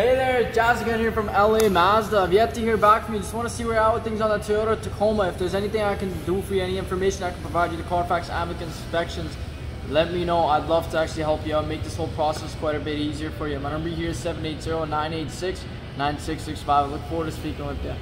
Hey there, Jas again here from LA Mazda. I've yet to hear back from you. Just want to see where you're at with things on that Toyota Tacoma. If there's anything I can do for you, any information I can provide you, the Carfax AMVIC inspections, let me know. I'd love to actually help you out, make this whole process quite a bit easier for you. My number here is 780-986-9665. I look forward to speaking with you.